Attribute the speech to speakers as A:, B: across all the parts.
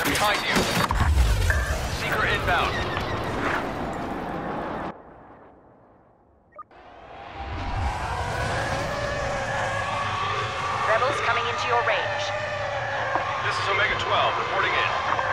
A: They're behind you. Seeker inbound.
B: Rebels coming into your range.
A: This is Omega 12, reporting in.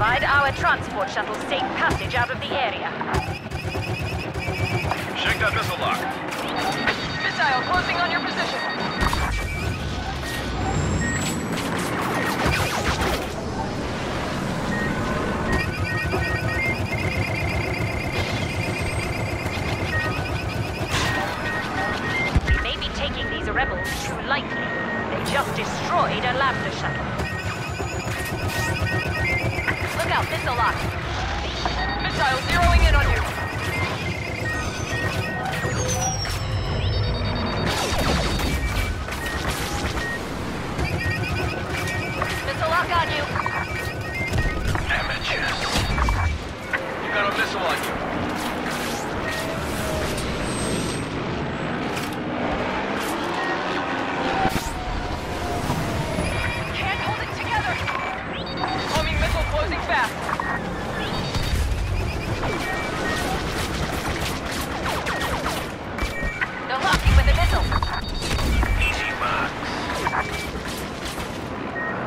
B: Provide our transport shuttle safe passage out of the area.
A: Shake that missile lock.
B: Missile closing on your position. Missile lock. Missile zeroing in on you. Missile lock on you.
A: You got on you.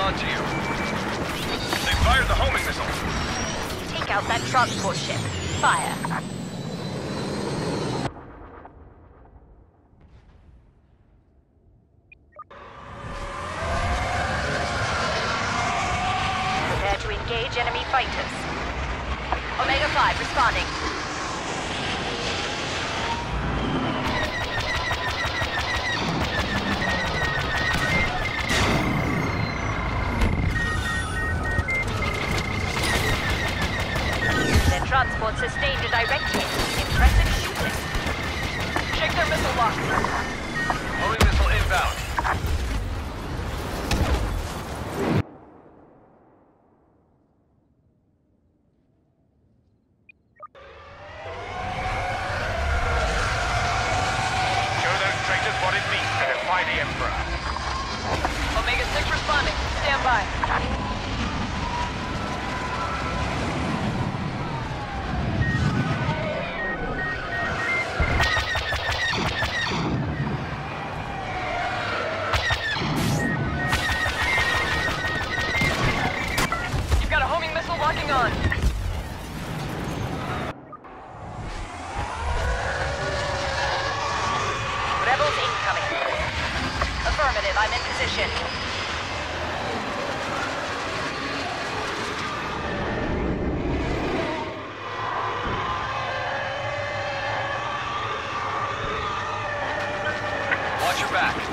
B: onto you.
A: They fired the homing missile.
B: Take out that transport ship. Fire. Prepare to engage enemy fighters. Omega 5 responding. Sustained a direct hit. Impressive shooting. Shake their missile lock. position. Watch your back.